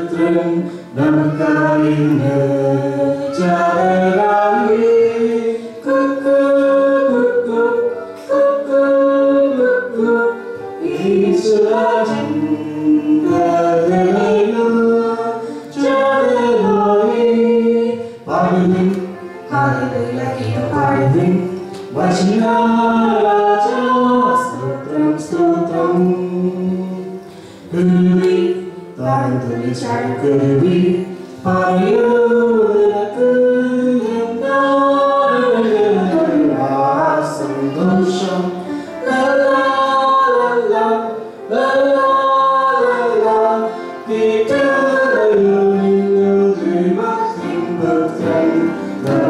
sötrün namkarinde çarali kukku. Light the child could be Are you the good Awesome ocean La la la la La la la la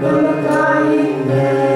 the dying day.